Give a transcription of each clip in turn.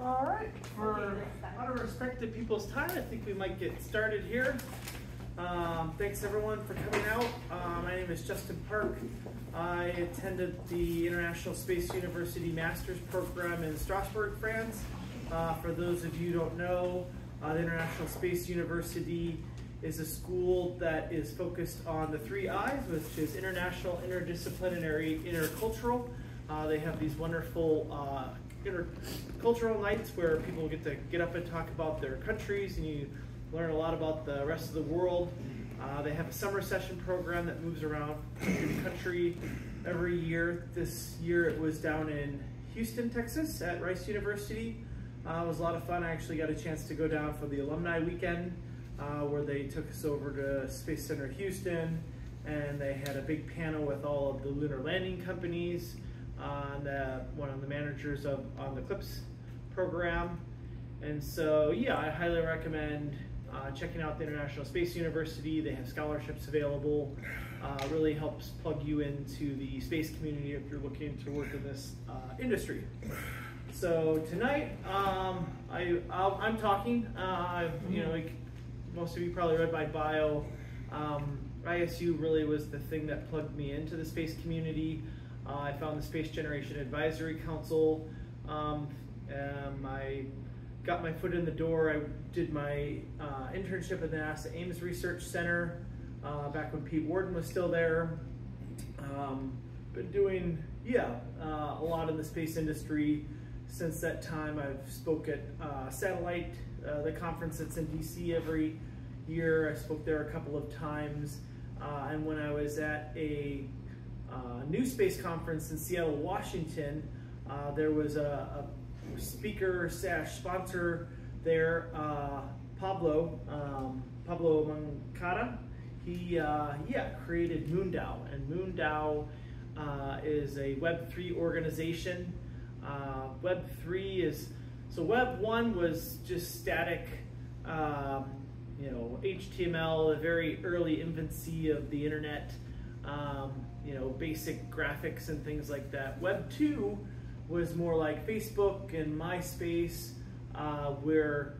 All right, for out of respect to people's time, I think we might get started here. Um, thanks everyone for coming out. Uh, my name is Justin Park. I attended the International Space University Master's Program in Strasbourg, France. Uh, for those of you who don't know, uh, the International Space University is a school that is focused on the three I's, which is international, interdisciplinary, intercultural. Uh, they have these wonderful uh, intercultural nights where people get to get up and talk about their countries and you learn a lot about the rest of the world. Uh, they have a summer session program that moves around the country every year. This year it was down in Houston, Texas at Rice University. Uh, it was a lot of fun. I actually got a chance to go down for the alumni weekend uh, where they took us over to Space Center Houston and they had a big panel with all of the lunar landing companies and uh, one of the managers of on the CLPS program. And so, yeah, I highly recommend uh, checking out the International Space University. They have scholarships available. Uh, really helps plug you into the space community if you're looking to work in this uh, industry. So tonight, um, I, i am talking. Uh, you know, like most of you probably read my bio. Um, ISU really was the thing that plugged me into the space community. Uh, I found the Space Generation Advisory Council. Um, um, I got my foot in the door. I did my uh, internship at the NASA Ames Research Center uh, back when Pete Worden was still there. Um, been doing, yeah, uh, a lot in the space industry since that time. I've spoke at uh, Satellite, uh, the conference that's in DC every year. I spoke there a couple of times. And when I was at a new space conference in Seattle, Washington, there was a, a speaker slash sponsor there, uh, Pablo, um, Pablo Moncada. He, uh, yeah, created MoonDAO, and MoonDAO uh, is a Web3 organization. Uh, Web3 is, so Web 1 was just static, um, you know, HTML, the very early infancy of the internet, um, you know, basic graphics and things like that. Web 2 was more like Facebook and MySpace, uh, where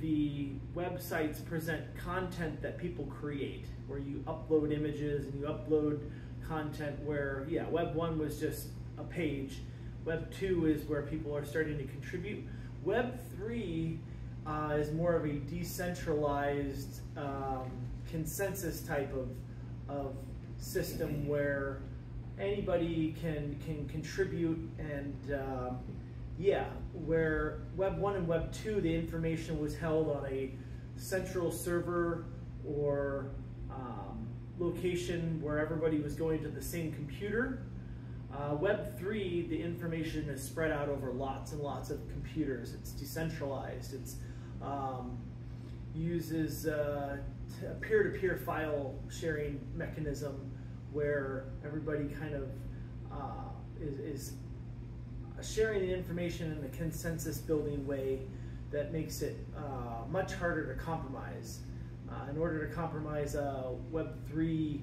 the websites present content that people create, where you upload images and you upload content where, yeah, Web 1 was just a page. Web 2 is where people are starting to contribute. Web 3 uh, is more of a decentralized um, consensus type of, of system where anybody can can contribute and um, yeah, where Web 1 and Web 2, the information was held on a central server or um, location where everybody was going to the same computer. Uh, Web 3, the information is spread out over lots and lots of computers. It's decentralized. It's um, uses uh, peer-to-peer -peer file sharing mechanism where everybody kind of uh, is, is, sharing the information in a consensus building way that makes it uh, much harder to compromise. Uh, in order to compromise a Web3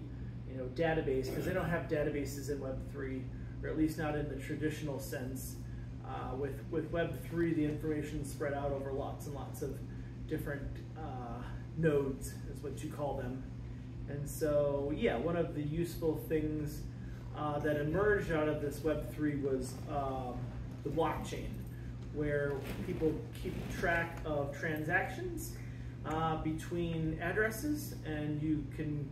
you know, database, because they don't have databases in Web3, or at least not in the traditional sense. Uh, with, with Web3, the information spread out over lots and lots of different uh, nodes, is what you call them. And so, yeah, one of the useful things uh, that emerged out of this Web3 was um, the blockchain, where people keep track of transactions uh, between addresses, and you can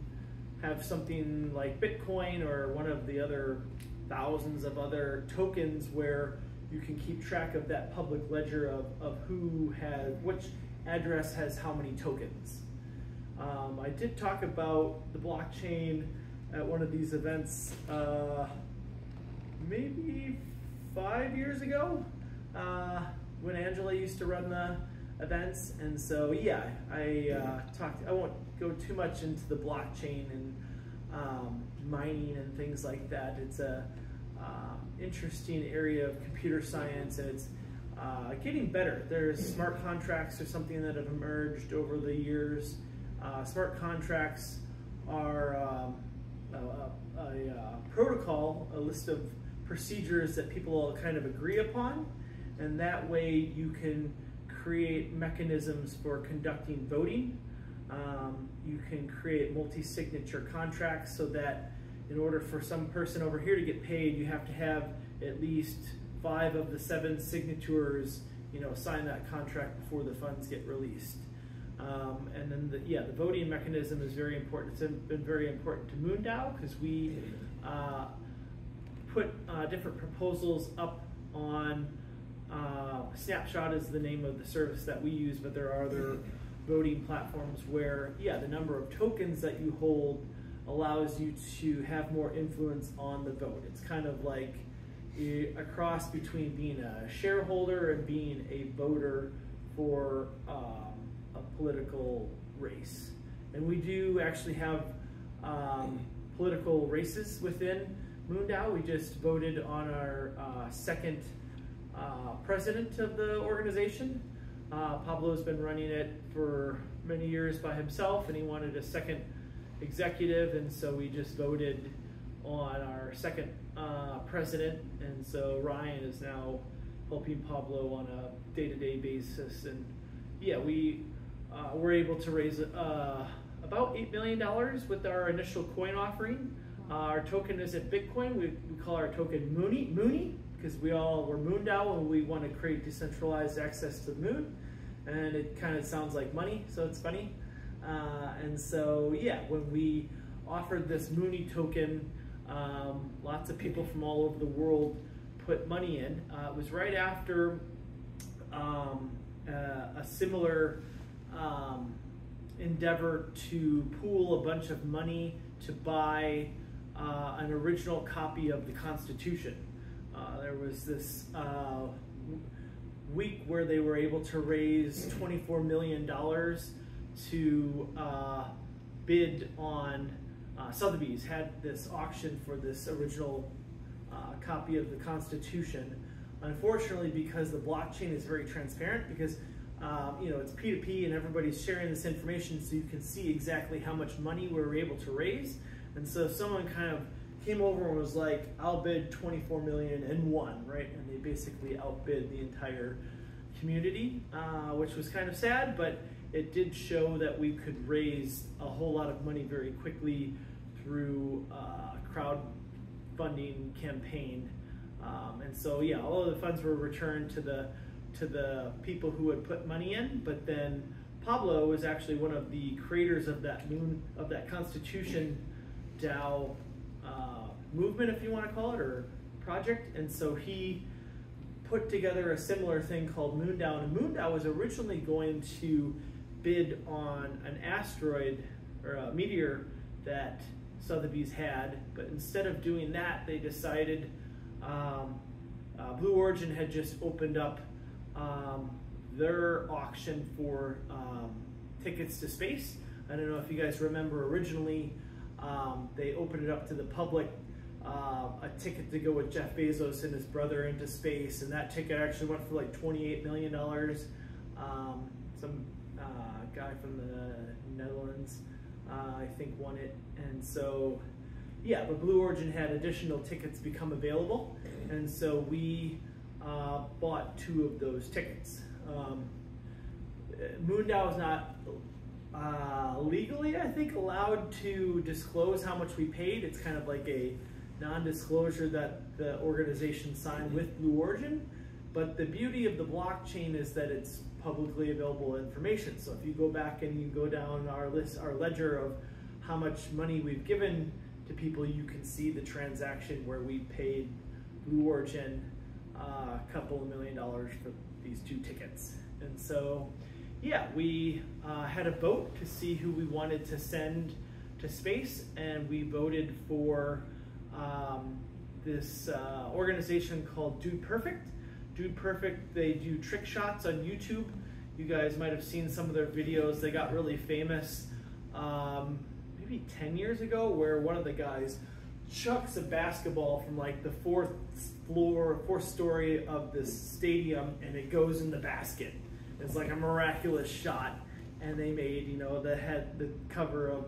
have something like Bitcoin or one of the other thousands of other tokens where you can keep track of that public ledger of, of who has, which address has how many tokens. Um, I did talk about the blockchain at one of these events uh, maybe five years ago uh, when Angela used to run the events. And so, yeah, I uh, talked, I won't go too much into the blockchain and um, mining and things like that. It's a uh, interesting area of computer science and it's uh, getting better. There's smart contracts or something that have emerged over the years uh, smart contracts are um, a, a, a, protocol, a list of procedures that people all kind of agree upon. and that way you can create mechanisms for conducting voting. Um, you can create multi-signature contracts so that in order for some person over here to get paid, you have to have at least five of the seven signatures, you know, sign that contract before the funds get released. Um, and then, the, yeah, the voting mechanism is very important. It's been very important to Moondao because we uh, put uh, different proposals up on uh, Snapshot is the name of the service that we use, but there are other voting platforms where, yeah, the number of tokens that you hold allows you to have more influence on the vote. It's kind of like a cross between being a shareholder and being a voter for a political race. And we do actually have um, political races within Moondao. We just voted on our uh, second uh, president of the organization. Uh, Pablo's been running it for many years by himself, and he wanted a second executive, and so we just voted on our second uh, president, and so Ryan is now helping Pablo on a day-to-day basis, and yeah, we uh, were able to raise uh, about eight million dollars with our initial coin offering. Uh, our token isn't Bitcoin; we, we call our token Mooney. Mooney, because we all were Moondao and we want to create decentralized access to the moon, and it kind of sounds like money, so it's funny. Uh, and so yeah, when we offered this Mooney token, um, lots of people from all over the world put money in. Uh, it was right after um, uh, a similar um, endeavor to pool a bunch of money to buy uh, an original copy of the Constitution. Uh, there was this uh, week where they were able to raise $24 million to uh, bid on uh, Sotheby's had this auction for this original uh, copy of the Constitution. Unfortunately, because the blockchain is very transparent, because um, you know it's P2P and everybody's sharing this information, so you can see exactly how much money we were able to raise. And so someone kind of came over and was like, "I'll bid 24 million and one," right? And they basically outbid the entire community, uh, which was kind of sad, but it did show that we could raise a whole lot of money very quickly through uh, crowdfunding campaign. Um, and so yeah, all of the funds were returned to the to the people who had put money in, but then Pablo was actually one of the creators of that moon of that Constitution DAO uh, movement, if you want to call it, or project. And so he put together a similar thing called Moondao. And Moondao was originally going to bid on an asteroid or a meteor that Sotheby's had, but instead of doing that, they decided um, uh, Blue Origin had just opened up um, their auction for um, tickets to space. I don't know if you guys remember originally, um, they opened it up to the public, uh, a ticket to go with Jeff Bezos and his brother into space, and that ticket actually went for like $28 million. Um, some guy from the Netherlands, uh, I think, won it. And so, yeah, but Blue Origin had additional tickets become available. And so we uh, bought two of those tickets. Um, Moondao is not uh, legally, I think, allowed to disclose how much we paid. It's kind of like a non-disclosure that the organization signed with Blue Origin. But the beauty of the blockchain is that it's publicly available information. So if you go back and you go down our list, our ledger of how much money we've given to people, you can see the transaction where we paid Blue Origin a couple of million dollars for these two tickets. And so, yeah, we uh, had a vote to see who we wanted to send to space, and we voted for um, this uh, organization called Dude Perfect. Dude Perfect, they do trick shots on YouTube. You guys might have seen some of their videos. They got really famous um, maybe 10 years ago where one of the guys chucks a basketball from like the fourth floor, fourth story of this stadium and it goes in the basket. It's like a miraculous shot. And they made, you know, the head, the cover of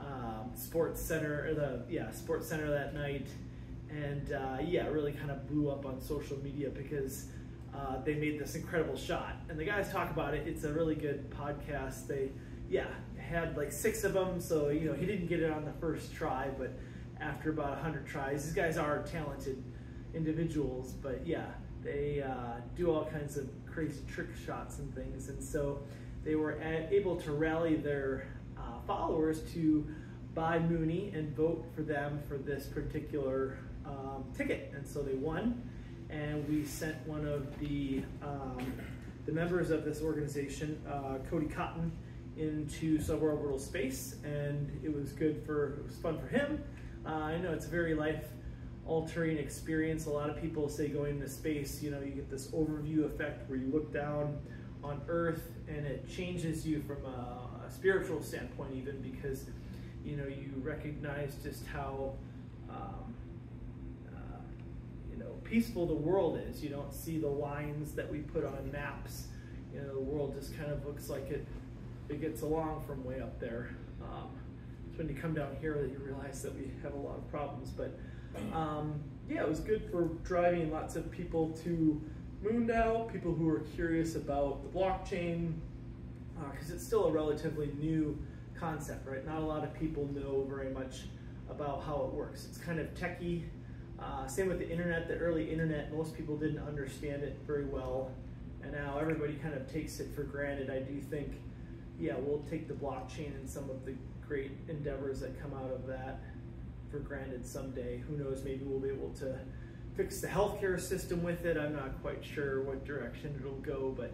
um, Sports Center, or the, yeah, Sports Center that night and uh, yeah, really kind of blew up on social media because uh, they made this incredible shot. And the guys talk about it. It's a really good podcast. They, yeah, had like six of them. So, you know, he didn't get it on the first try, but after about 100 tries, these guys are talented individuals. But yeah, they uh, do all kinds of crazy trick shots and things. And so they were able to rally their uh, followers to buy Mooney and vote for them for this particular um, ticket. And so they won and we sent one of the um, the members of this organization, uh, Coby Cotton, into suborbital space, and it was good for it was fun for him. Uh, I know it's a very life altering experience. A lot of people say going into space, you know, you get this overview effect where you look down on Earth and it changes you from a, a spiritual standpoint, even because you know you recognize just how um, peaceful the world is. You don't see the lines that we put on maps. You know, the world just kind of looks like it it gets along from way up there. Um, when you come down here that you realize that we have a lot of problems. But um, yeah, it was good for driving lots of people to MoonDAO, people who are curious about the blockchain, because uh, it's still a relatively new concept, right? Not a lot of people know very much about how it works. It's kind of techie uh, same with the internet, the early internet, most people didn't understand it very well. And now everybody kind of takes it for granted. I do think, yeah, we'll take the blockchain and some of the great endeavors that come out of that for granted someday. Who knows, maybe we'll be able to fix the healthcare system with it. I'm not quite sure what direction it'll go, but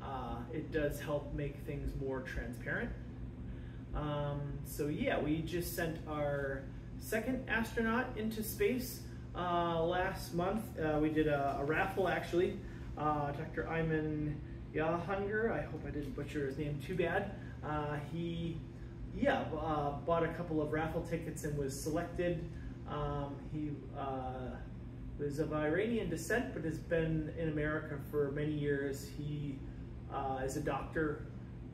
uh, it does help make things more transparent. Um, so yeah, we just sent our second astronaut into space. Uh, last month, uh, we did a, a raffle actually. Uh, Dr. Eiman Jahangir, I hope I didn't butcher his name too bad. Uh, he, yeah, uh, bought a couple of raffle tickets and was selected. Um, he uh, was of Iranian descent, but has been in America for many years. He is a doctor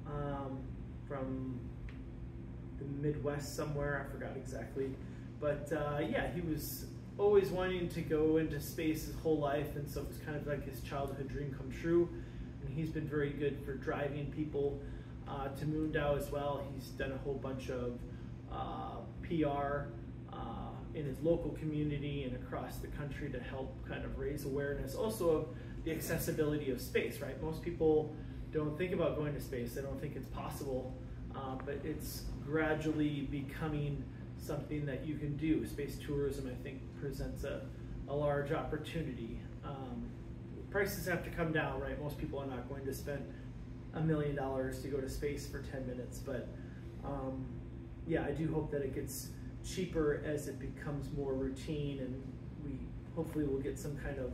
um, from the Midwest somewhere, I forgot exactly. But yeah, he was always wanting to go into space his whole life, and so it was kind of like his childhood dream come true. And he's been very good for driving people uh, to MoonDAO as well. He's done a whole bunch of uh, PR uh, in his local community and across the country to help kind of raise awareness also of the accessibility of space, right? Most people don't think about going to space, they don't think it's possible, uh, but it's gradually becoming something that you can do. Space tourism, I think, presents a, a large opportunity. Um, prices have to come down, right? Most people are not going to spend a million dollars to go to space for 10 minutes, but um, yeah, I do hope that it gets cheaper as it becomes more routine and we hopefully will get some kind of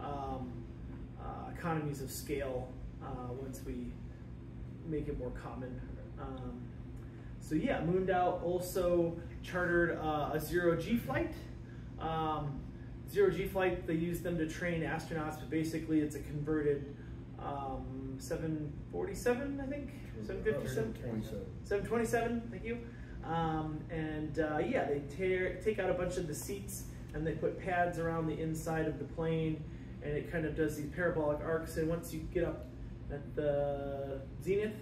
um, uh, economies of scale uh, once we make it more common. Um, so yeah, MoonDAO also chartered uh, a zero G flight. Um, zero G flight, they use them to train astronauts, but basically it's a converted um, 747, I think, 757, 727. Thank you. Um, and uh, yeah, they tear, take out a bunch of the seats and they put pads around the inside of the plane, and it kind of does these parabolic arcs. And once you get up at the zenith,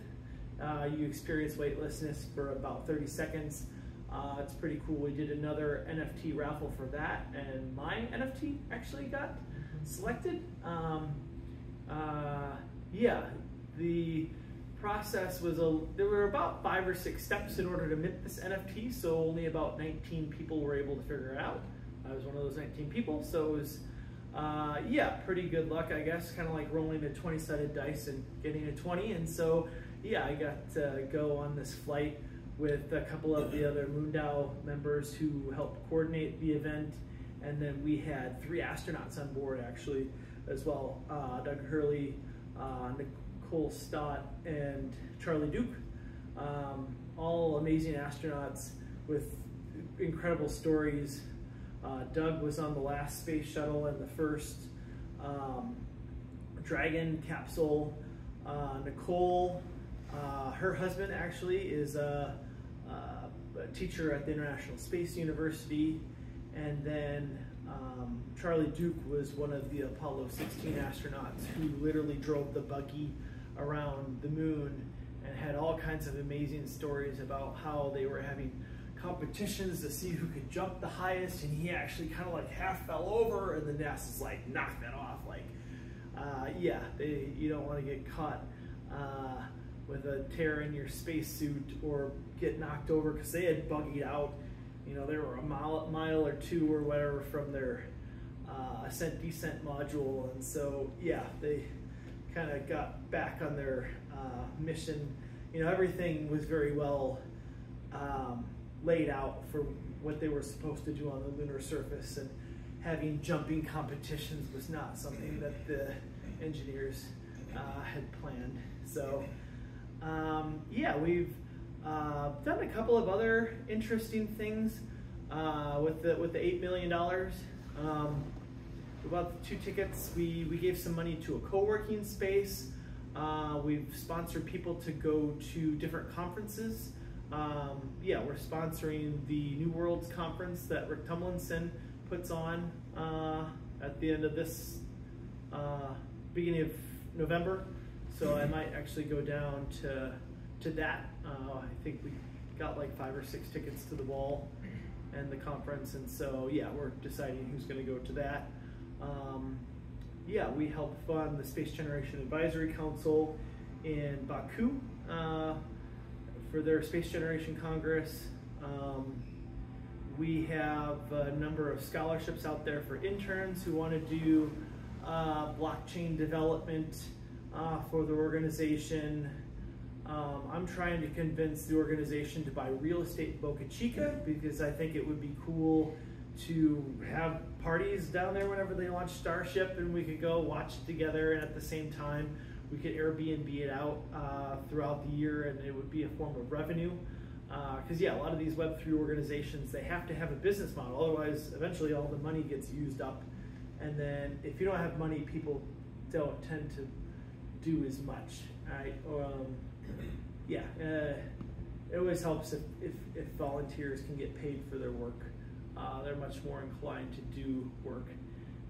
uh, you experience weightlessness for about 30 seconds. Uh, it's pretty cool. We did another NFT raffle for that, and my NFT actually got selected. Um, uh, yeah, the process was a. There were about five or six steps in order to mint this NFT, so only about 19 people were able to figure it out. I was one of those 19 people, so it was. Uh, yeah, pretty good luck, I guess. Kind of like rolling a 20-sided dice and getting a 20. And so, yeah, I got to go on this flight with a couple of the other MoonDAO members who helped coordinate the event. And then we had three astronauts on board actually as well. Uh, Doug Hurley, uh, Nicole Stott, and Charlie Duke. Um, all amazing astronauts with incredible stories. Uh, Doug was on the last space shuttle and the first um, Dragon capsule. Uh, Nicole, uh, her husband actually is a a teacher at the International Space University, and then Um, Charlie Duke was one of the Apollo 16 astronauts who literally drove the buggy around the moon and had all kinds of amazing stories about how they were having competitions to see who could jump the highest and he actually kind of like half fell over and the NASA's like knock that off like uh, yeah they, you don't want to get caught uh, with a tear in your spacesuit or get knocked over because they had buggied out you know they were a mile, mile or two or whatever from their uh, ascent descent module. And so yeah they kind of got back on their uh, mission. You know everything was very well um, laid out for what they were supposed to do on the lunar surface. And having jumping competitions was not something that the engineers uh, had planned. So um, yeah, we've uh, done a couple of other interesting things uh, with the with the eight million dollars. Um, we bought the two tickets. We we gave some money to a co-working space. Uh, we've sponsored people to go to different conferences. Um, yeah, we're sponsoring the New Worlds Conference that Rick Tumlinson puts on uh, at the end of this uh, beginning of November. So I might actually go down to to that. Uh, I think we got like five or six tickets to the wall and the conference, and so yeah, we're deciding who's going to go to that. Um, yeah, we help fund the Space Generation Advisory Council in Baku. Uh, for their Space Generation Congress. Um, we have a number of scholarships out there for interns who want to do uh, blockchain development uh, for the organization. Um, I'm trying to convince the organization to buy real estate in Boca Chica because I think it would be cool to have parties down there whenever they launch Starship and we could go watch it together and at the same time we could Airbnb it out uh, throughout the year and it would be a form of revenue. Because uh, yeah, a lot of these Web3 organizations, they have to have a business model. Otherwise, eventually all the money gets used up. And then if you don't have money, people don't tend to do as much. Right? Um, yeah, uh, it always helps if, if, if, volunteers can get paid for their work. Uh, they're much more inclined to do work.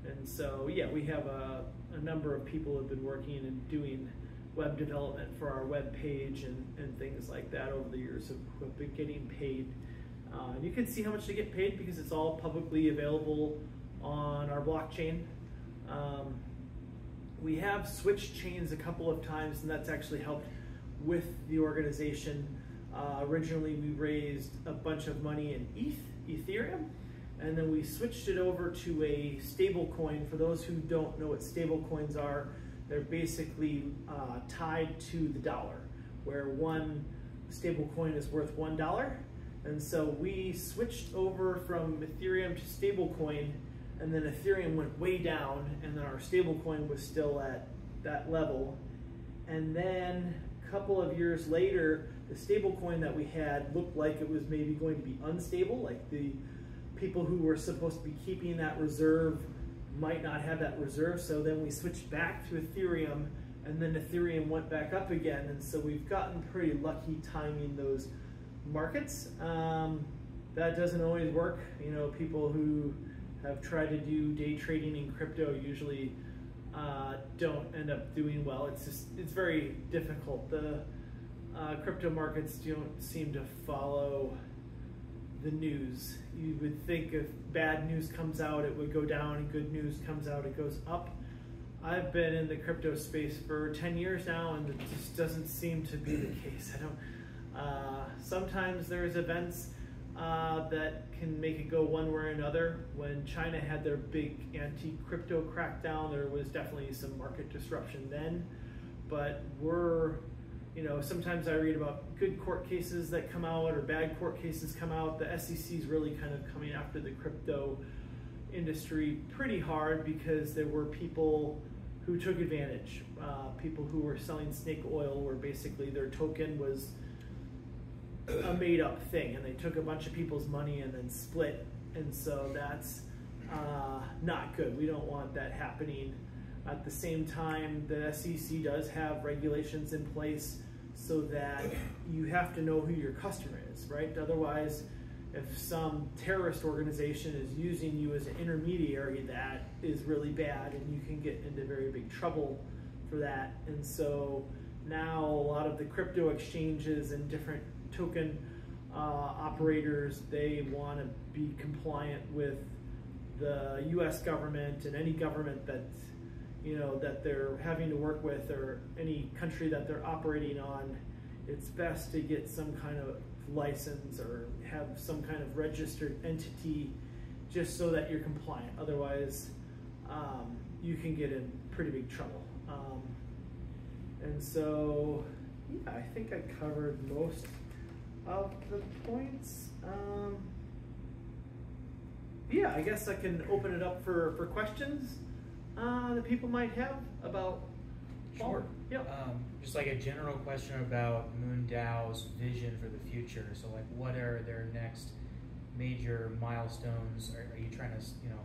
And so, yeah, we have a, a number of people who have been working and doing web development for our web page and, and things like that over the years who have been getting paid. Uh, you can see how much they get paid because it's all publicly available on our blockchain. Um, we have switched chains a couple of times and that's actually helped with the organization. Uh, originally we raised a bunch of money in ETH, Ethereum, and then we switched it over to a stable coin. For those who don't know what stable coins are, they're basically uh, tied to the dollar, where one stable coin is worth one dollar. And so we switched over from Ethereum to stablecoin, and then Ethereum went way down, and then our stablecoin was still at that level. And then couple of years later, the stablecoin that we had looked like it was maybe going to be unstable, like the people who were supposed to be keeping that reserve might not have that reserve. So then we switched back to Ethereum and then Ethereum went back up again. And so we've gotten pretty lucky timing those markets. Um, that doesn't always work. You know, people who have tried to do day trading in crypto usually uh, don't end up doing well. It's just, it's very difficult. The uh, crypto markets don't seem to follow the news. You would think if bad news comes out, it would go down, and good news comes out, it goes up. I've been in the crypto space for 10 years now, and it just doesn't seem to be the case. I don't. Uh, sometimes there's events uh, that can make it go one way or another. When China had their big anti-crypto crackdown, there was definitely some market disruption then. But we're you know, sometimes I read about good court cases that come out or bad court cases come out. The SEC is really kind of coming after the crypto industry pretty hard because there were people who took advantage. Uh, people who were selling snake oil where basically their token was a made up thing and they took a bunch of people's money and then split. And so that's uh, not good. We don't want that happening. At the same time, the SEC does have regulations in place so that you have to know who your customer is, right? Otherwise, if some terrorist organization is using you as an intermediary, that is really bad, and you can get into very big trouble for that. And so now a lot of the crypto exchanges and different token uh, operators they want to be compliant with the U.S. government and any government that you know that they're having to work with or any country that they're operating on. It's best to get some kind of license or have some kind of registered entity just so that you're compliant. Otherwise, um, you can get in pretty big trouble. Um, and so, yeah, I think I covered most of the points. Um, yeah, I guess I can open it up for, for questions uh, that people might have about. Sure. Yeah. Um, just like a general question about MoonDAO's vision for the future. So, like, what are their next major milestones? Are, are you trying to, you know,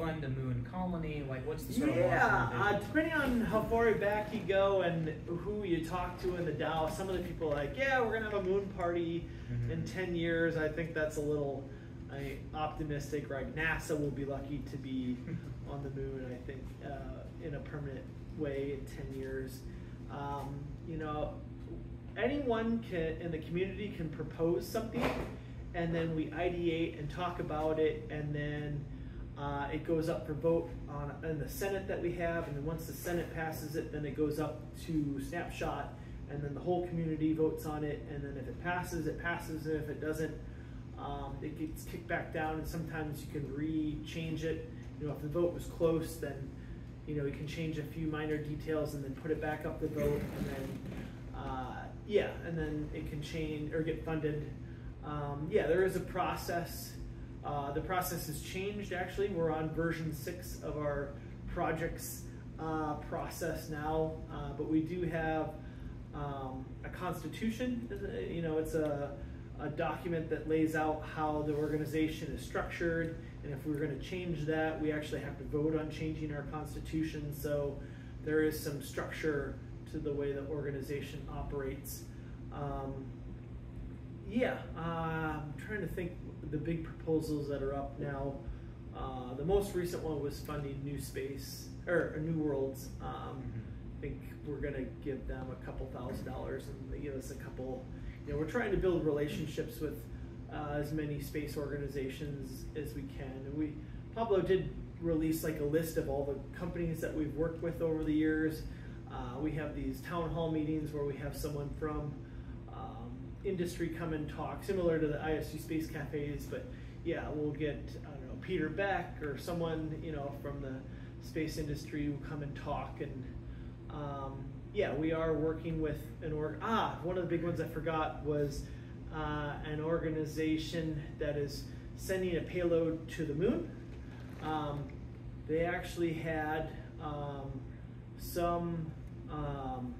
fund a moon colony? Like, what's the sort yeah, of uh, depending on how far back you go and who you talk to in the DAO, some of the people are like, yeah, we're gonna have a moon party Mhm. in ten years. I think that's a little I, optimistic. Right, NASA will be lucky to be on the moon. I think uh, in a permanent way in ten years. Um, you know, anyone can in the community can propose something, and then we ideate and talk about it, and then uh, it goes up for vote on in the Senate that we have, and then once the Senate passes it, then it goes up to snapshot, and then the whole community votes on it, and then if it passes, it passes, and if it doesn't, um, it gets kicked back down, and sometimes you can re-change it. You know, if the vote was close, then you know you can change a few minor details and then put it back up the vote, and then uh, yeah, and then it can change or get funded. Um, yeah, there is a process. Uh, the process has changed actually. We're on version six of our projects uh, process now, uh, but we do have um, a constitution. You know, it's a, a document that lays out how the organization is structured, and if we're going to change that, we actually have to vote on changing our constitution. So there is some structure to the way the organization operates. Um, yeah, uh, I'm trying to think the big proposals that are up now. Uh, the most recent one was funding New Space or New Worlds. Um, I think we're gonna give them a couple thousand dollars and they give us a couple. You know, we're trying to build relationships with uh, as many space organizations as we can. And we Pablo did release like a list of all the companies that we've worked with over the years. Uh, we have these town hall meetings where we have someone from industry come and talk, similar to the ISU Space Cafes. But yeah, we'll get I don't know Peter Beck or someone you know from the space industry who come and talk and um, yeah, we are working with an org. Ah, one of the big ones I forgot was uh, an organization that is sending a payload to the moon. Um, they actually had um, some um,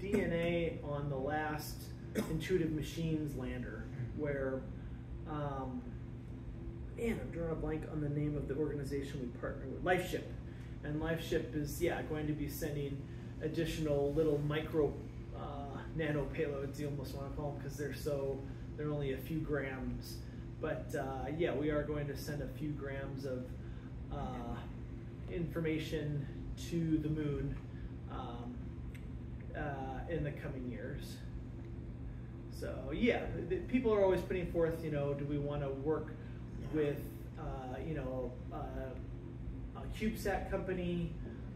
DNA on the last Intuitive Machines lander, where um, man, I'm drawing a blank on the name of the organization we partner with, LifeShip. And LifeShip is, yeah, going to be sending additional little micro uh, nano payloads, you almost want to call them, because they're so, they're only a few grams. But uh, yeah, we are going to send a few grams of uh, information to the moon um, uh, in the coming years. So yeah, the, people are always putting forth, you know, do we want to work with, uh, you know, uh, a CubeSat company?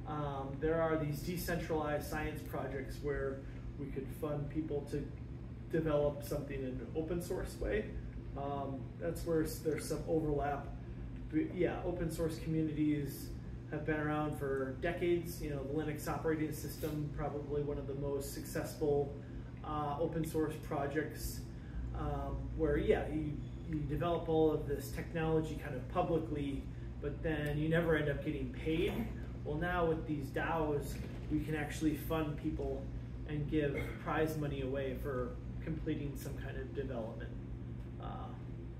Um, there are these decentralized science projects where we could fund people to develop something in an open source way. Um, that's where there's some overlap. But yeah, open source communities have been around for decades. You know, the Linux operating system, probably one of the most successful uh, open source projects um, where, yeah, you, you develop all of this technology kind of publicly, but then you never end up getting paid. Well, now with these DAOs, we can actually fund people and give prize money away for completing some kind of development. Uh,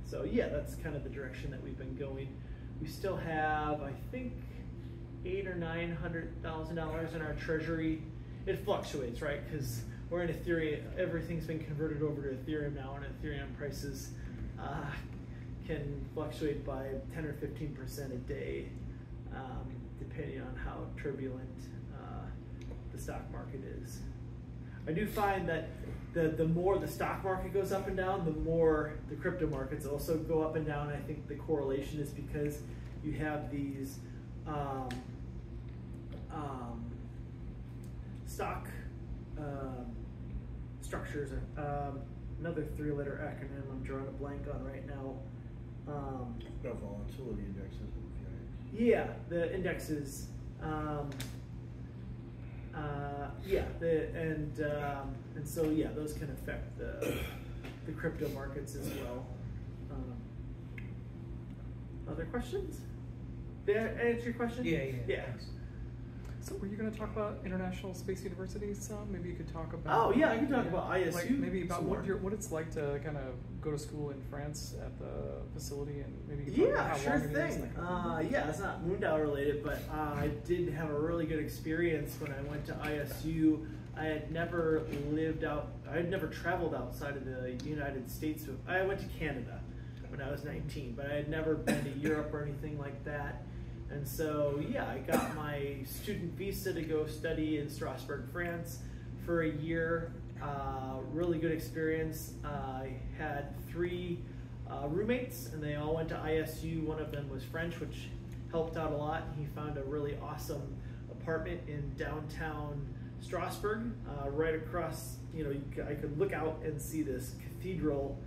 so yeah, that's kind of the direction that we've been going. We still have, I think, eight or nine hundred thousand dollars in our treasury. It fluctuates, right? Because we're in Ethereum. Everything's been converted over to Ethereum now, and Ethereum prices uh, can fluctuate by 10 or 15 percent a day, um, depending on how turbulent uh, the stock market is. I do find that the, the more the stock market goes up and down, the more the crypto markets also go up and down. I think the correlation is because you have these um, um, stock um, structures. Um, another three-letter acronym I'm drawing a blank on right now. Um, The volatility indexes. VIX. yeah, the indexes. Um, uh, yeah, the and um, and so yeah, those can affect the the crypto markets as well. Um, other questions? Did I answer your question? Yeah, yeah. Yeah. thanks. So were you going to talk about International Space University some? Maybe you could talk about. Oh, yeah, I can talk about ISU Like maybe about what your, what it's like to kind of go to school in France at the facility, and maybe you could talk Yeah, sure thing. Uh, yeah, it's not Moondao related, but uh, I did have a really good experience when I went to ISU. I had never lived out, I had never traveled outside of the United States. I went to Canada when I was 19, but I had never been to Europe or anything like that. And so, yeah, I got my student visa to go study in Strasbourg, France for a year. Uh, really good experience. Uh, I had three uh, roommates, and they all went to ISU. One of them was French, which helped out a lot. He found a really awesome apartment in downtown Strasbourg, uh, right across. You know, I could look out and see this cathedral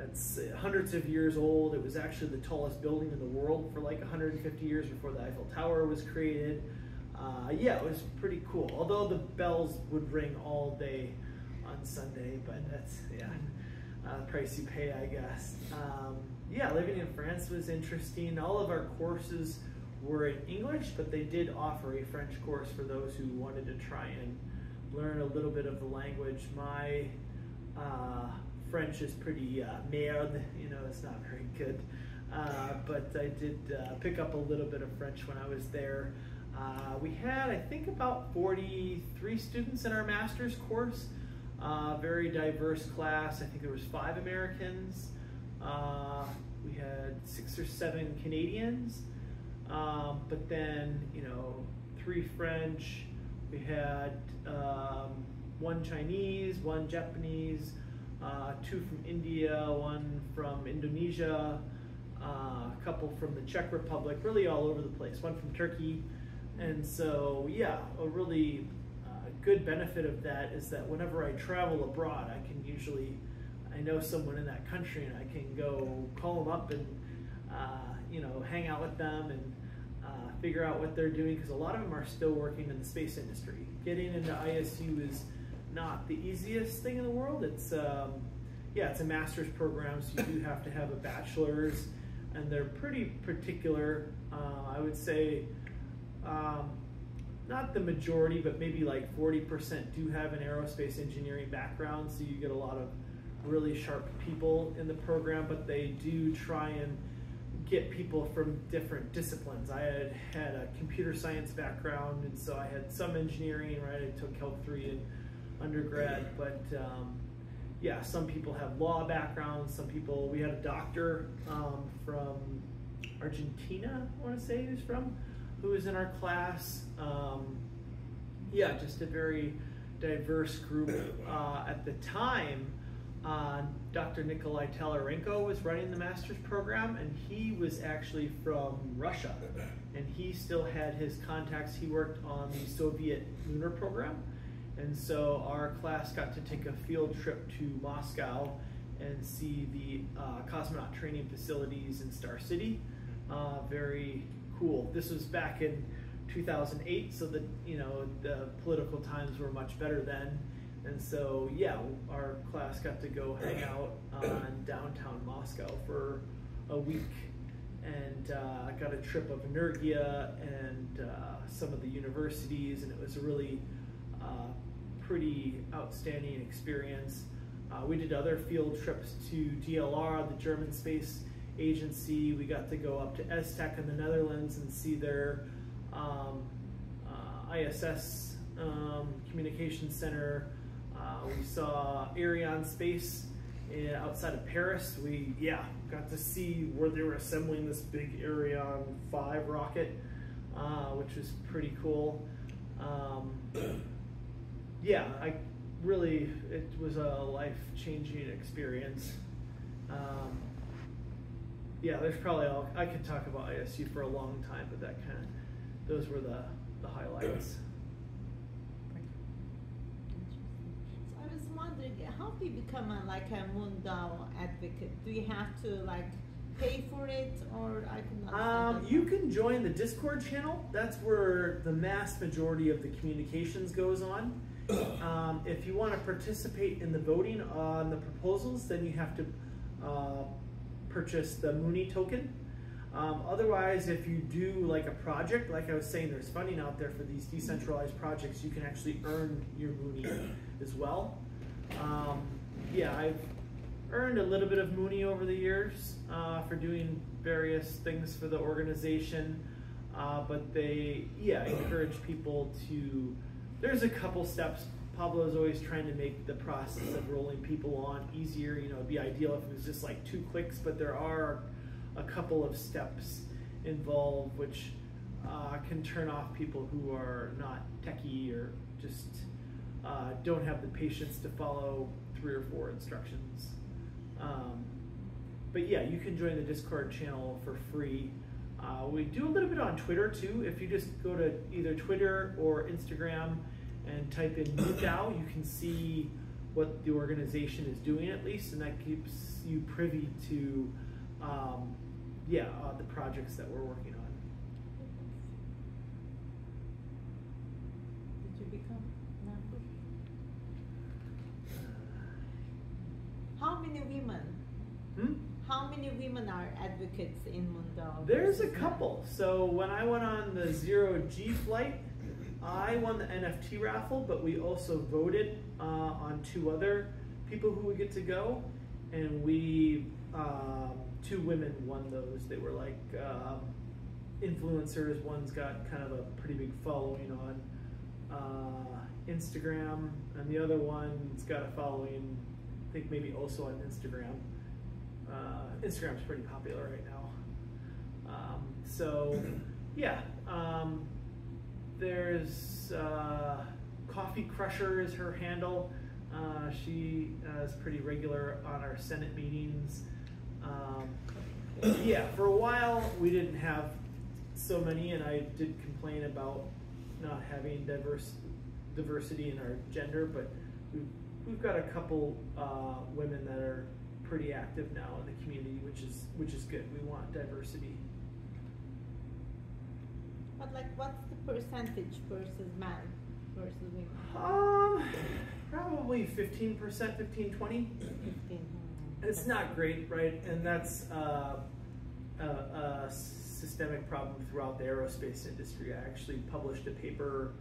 that's uh, hundreds of years old. It was actually the tallest building in the world for like 150 years before the Eiffel Tower was created. Uh, yeah, it was pretty cool. Although the bells would ring all day on Sunday, but that's yeah, uh, price you pay, I guess. Um, yeah, living in France was interesting. All of our courses were in English, but they did offer a French course for those who wanted to try and learn a little bit of the language. My uh, French is pretty uh, merde, you know, it's not very good. Uh, but I did uh, pick up a little bit of French when I was there. Uh, we had, I think, about 43 students in our master's course. Uh, very diverse class. I think there was five Americans. Uh, we had six or seven Canadians. Um, but then, you know, three French. We had um, one Chinese, one Japanese, uh, two from India, one from Indonesia, uh, a couple from the Czech Republic, really all over the place, one from Turkey. And so, yeah, a really uh, good benefit of that is that whenever I travel abroad, I can usually, I know someone in that country and I can go call them up and, uh, you know, hang out with them and uh, figure out what they're doing because a lot of them are still working in the space industry. Getting into ISU is not the easiest thing in the world. It's um, yeah, it's a master's program, so you do have to have a bachelor's, and they're pretty particular. Uh, I would say um, not the majority, but maybe like 40% do have an aerospace engineering background, so you get a lot of really sharp people in the program, but they do try and get people from different disciplines. I had had a computer science background, and so I had some engineering, right? I took Calc 3 in undergrad, but um, yeah, some people have law backgrounds, some people, we had a doctor um, from Argentina, I want to say he's from, who was in our class. Um, yeah, just a very diverse group. Uh, at the time, uh, Dr. Nikolai Tolyarenko was running the master's program, and he was actually from Russia. And he still had his contacts. He worked on the Soviet lunar program. And so our class got to take a field trip to Moscow and see the uh, cosmonaut training facilities in Star City. Uh, very cool. This was back in 2008, so the you know the political times were much better then. And so yeah, our class got to go hang out on downtown Moscow for a week and uh, got a trip of Energia and uh, some of the universities, and it was a really uh, pretty outstanding experience. Uh, we did other field trips to DLR, the German Space Agency. We got to go up to ESTEC in the Netherlands and see their um, uh, ISS um, communication center. Uh, we saw Ariane Space outside of Paris. We yeah got to see where they were assembling this big Ariane five rocket, uh, which was pretty cool. Um, yeah, I really it was a life changing experience. Um, yeah, there's probably all I could talk about ISU for a long time, but that kind of those were the the highlights. So I was wondering, how do you become a, like a MoonDAO advocate? Do you have to like pay for it, or I can Um, you can join the Discord channel. That's where the mass majority of the communications goes on. Um, if you want to participate in the voting on the proposals, then you have to uh, purchase the Mooney token. Um, otherwise, if you do like a project, like I was saying, there's funding out there for these decentralized projects. You can actually earn your Mooney as well. Um, yeah, I've earned a little bit of Mooney over the years uh, for doing various things for the organization. Uh, but they, yeah, encourage people to. There's a couple steps. Pablo is always trying to make the process of rolling people on easier. You know, it'd be ideal if it was just like two clicks, but there are a couple of steps involved which uh, can turn off people who are not techie or just uh, don't have the patience to follow three or four instructions. Um, but yeah, you can join the Discord channel for free. Uh, we do a little bit on Twitter too. If you just go to either Twitter or Instagram and type in MoonDAO, you can see what the organization is doing at least, and that keeps you privy to, um, yeah, uh, the projects that we're working on. Did you become member? How many women? Hmm? How many women are advocates in MoonDAO? There's a couple. So when I went on the zero G flight, I won the NFT raffle, but we also voted uh, on two other people who would get to go, and we um, two women won those. They were like um, influencers. One's got kind of a pretty big following on uh, Instagram, and the other one's got a following, I think maybe also on Instagram. Uh, Instagram's pretty popular right now. Um, so, yeah. Um, there's uh, Coffee Crusher is her handle. Uh, she uh, is pretty regular on our Senate meetings. Um, yeah, for a while we didn't have so many, and I did complain about not having diverse diversity in our gender, but we've, we've got a couple uh, women that are pretty active now in the community, which is which is good. We want diversity. But like, what's the percentage versus men versus women? Um, probably 15%, 15, 20. Fifteen. It's not great, right? And that's uh, a, a systemic problem throughout the aerospace industry. I actually published a paper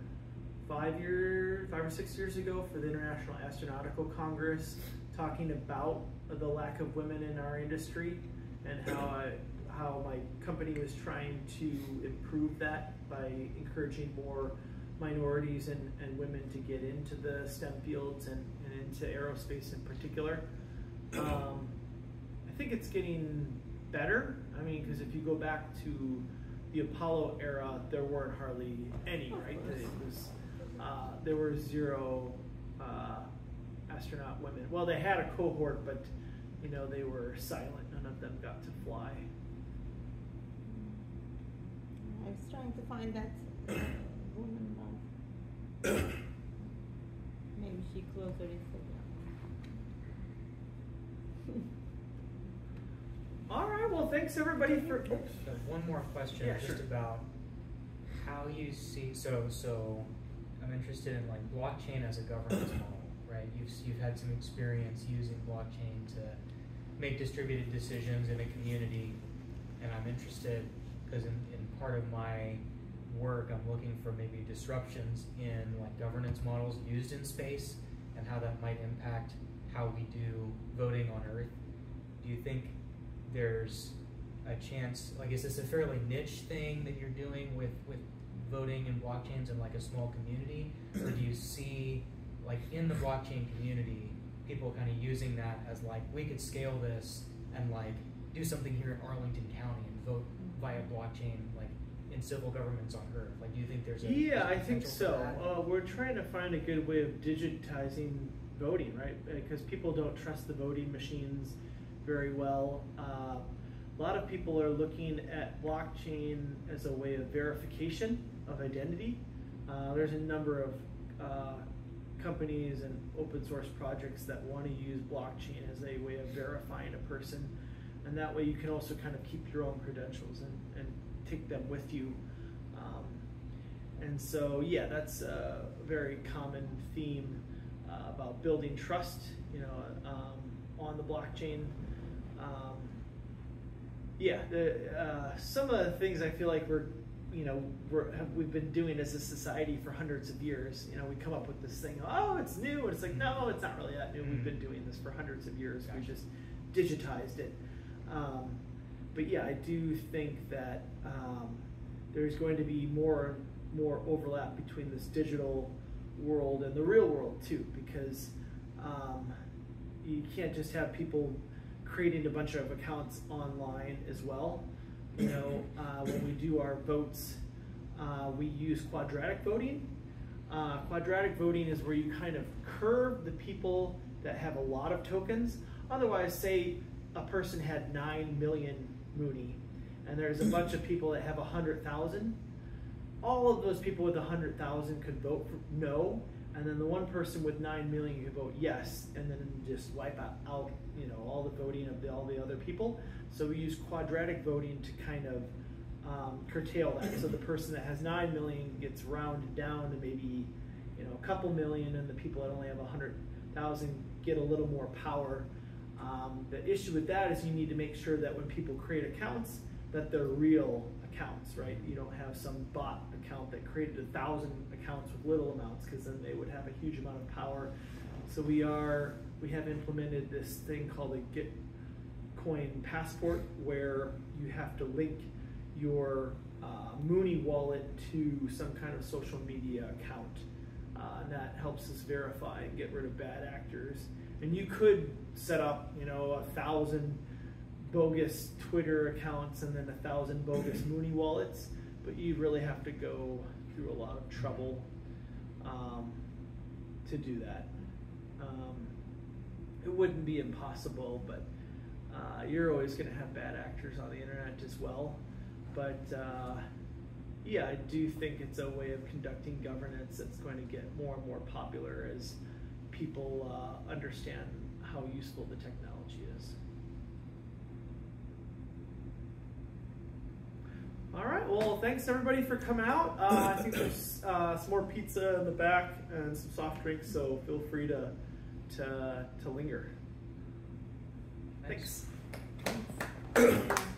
five years, five or six years ago for the International Astronautical Congress, talking about the lack of women in our industry and how I, how my company was trying to improve that by encouraging more minorities and, and women to get into the STEM fields and, and into aerospace in particular. Um, I think it's getting better. I mean, because if you go back to the Apollo era, there weren't hardly any, right? It was uh, there were zero uh, astronaut women. Well, they had a cohort, but you know they were silent. None of them got to fly. I was trying to find that woman. But maybe she closed her Instagram. All right. Well, thanks everybody for. So one more question, Yeah, just sure. about how you see. So, so I'm interested in like blockchain as a governance model, right? You've you've had some experience using blockchain to make distributed decisions in a community, and I'm interested because in, in part of my work, I'm looking for maybe disruptions in like governance models used in space and how that might impact how we do voting on Earth. Do you think there's a chance like is this a fairly niche thing that you're doing with with voting and blockchains in like a small community or do you see like in the blockchain community people kind of using that as like we could scale this and like do something here in Arlington County and vote via blockchain like in civil governments on Earth? Like, do you think there's a Yeah, there's I think so. Uh, we're trying to find a good way of digitizing voting, right? Because people don't trust the voting machines very well. Uh, a lot of people are looking at blockchain as a way of verification of identity. Uh, there's a number of uh, companies and open source projects that want to use blockchain as a way of verifying a person. And that way you can also kind of keep your own credentials and, and take them with you. Um, and so, yeah, that's a very common theme uh, about building trust, you know, um, on the blockchain. Um, yeah, the, uh, some of the things I feel like we're, you know, we're, have, we've been doing as a society for hundreds of years. You know, we come up with this thing, oh, it's new, and it's like, no, it's not really that new. We've been doing this for hundreds of years. We just digitized it. Um, but yeah, I do think that um, there's going to be more and more overlap between this digital world and the real world too, because um, you can't just have people creating a bunch of accounts online as well. You know, uh, when we do our votes, uh, we use quadratic voting. Uh, quadratic voting is where you kind of curve the people that have a lot of tokens. Otherwise, say a person had 9 million Mooney, and there's a bunch of people that have 100,000. All of those people with 100,000 could vote for no, and then the one person with 9 million could vote yes, and then just wipe out, out you know, all the voting of the, all the other people. So we use quadratic voting to kind of um, curtail that. So the person that has 9 million gets rounded down to maybe, you know, a couple million, and the people that only have 100,000 get a little more power. Um, the issue with that is you need to make sure that when people create accounts, that they're real accounts, right? You don't have some bot account that created a thousand accounts with little amounts, because then they would have a huge amount of power. So we are we have implemented this thing called a Git coin passport where you have to link your uh, Mooney wallet to some kind of social media account. Uh, that helps us verify and get rid of bad actors. And you could set up, you know, a thousand bogus Twitter accounts and then a thousand bogus Mooney wallets, but you really have to go through a lot of trouble um, to do that. Um, it wouldn't be impossible, but uh, you're always going to have bad actors on the internet as well. But uh, yeah, I do think it's a way of conducting governance that's going to get more and more popular as people uh, understand how useful the technology is. All right. Well, thanks everybody for coming out. Uh, I think there's uh, some more pizza in the back and some soft drinks, so feel free to to to linger. Thanks. Thanks.